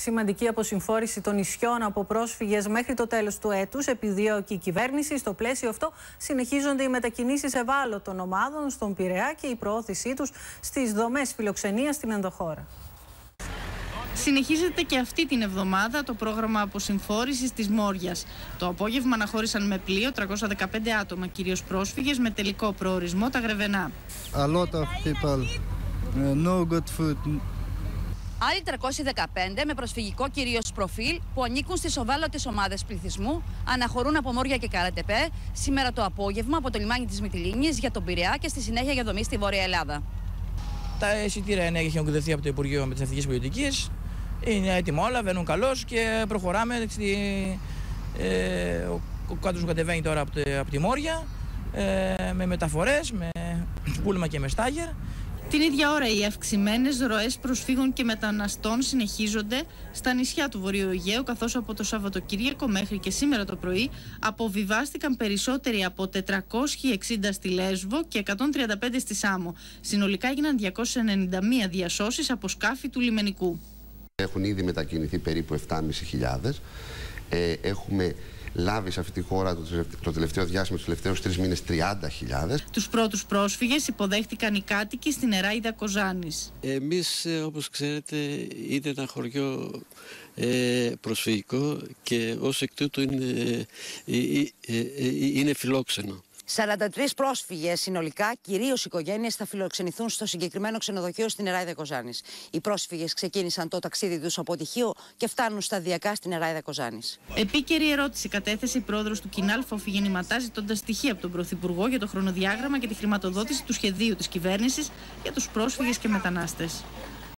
Σημαντική αποσυμφόρηση των νησιών από πρόσφυγες μέχρι το τέλος του έτους επιδιώκει η κυβέρνηση. Στο πλαίσιο αυτό συνεχίζονται οι μετακινήσεις ευάλωτων ομάδων στον Πειραιά και η προώθησή τους στις δομές φιλοξενίας στην ενδοχώρα. Συνεχίζεται και αυτή την εβδομάδα το πρόγραμμα αποσυμφόρησης της Μόριας. Το απόγευμα αναχώρησαν με πλοίο 315 άτομα, κυρίως πρόσφυγες, με τελικό προορισμό τα Γρεβενά. A lot of people, uh, no good food. Άλλοι 315 με προσφυγικό κυρίως προφίλ που ανήκουν στις οβάλλοντε ομάδες πληθυσμού αναχωρούν από Μόρια και Καρατεπέ σήμερα το απόγευμα από το λιμάνι της Μυτιλίνης για τον Πειραιά και στη συνέχεια για δομή στη Βόρεια Ελλάδα. Τα εισιτήρια είναι, έχουν εκδοθεί από το Υπουργείο με τις Εθνικές Πολιτική. Είναι έτοιμα όλα, βαίνουν καλώς και προχωράμε. Στη, ε, ο, ο κάτω κατεβαίνει τώρα από, τη, από τη Μόρια ε, με μεταφορές, με πούλμα και με στάγερ. Την ίδια ώρα οι αυξημένες ροές προσφύγων και μεταναστών συνεχίζονται στα νησιά του Βορείου Αιγαίου, καθώς από το Σαββατοκύριακο μέχρι και σήμερα το πρωί αποβιβάστηκαν περισσότεροι από 460 στη Λέσβο και 135 στη Σάμο. Συνολικά έγιναν 291 διασώσεις από σκάφη του λιμενικού. Έχουν ήδη μετακινηθεί περίπου 7.500. Ε, έχουμε λάβει σε αυτή τη χώρα το, το τελευταίο διάστημα, τους τελευταίους τρεις μήνες, 30.000. Τους πρώτους πρόσφυγες υποδέχτηκαν οι κάτοικοι στην Εράιδα Κοζάνης. Εμείς, όπως ξέρετε, είναι ένα χωριό ε, προσφυγικό και ως εκ τούτου είναι, ε, ε, είναι φιλόξενο. 43 πρόσφυγες συνολικά, κυρίως οικογένειες, θα φιλοξενηθούν στο συγκεκριμένο ξενοδοχείο στην Εράιδα Κοζάνης. Οι πρόσφυγες ξεκίνησαν το ταξίδι τους από τυχείο και φτάνουν σταδιακά στην Εράιδα Κοζάνης. Επίκαιρη ερώτηση κατέθεσε η πρόεδρος του Κινάλφα, ο Φιγεννηματά, ζητώντας στοιχεία από τον Πρωθυπουργό για το χρονοδιάγραμμα και τη χρηματοδότηση του σχεδίου της κυβέρνησης για τους πρόσφυγες και μετανάστες.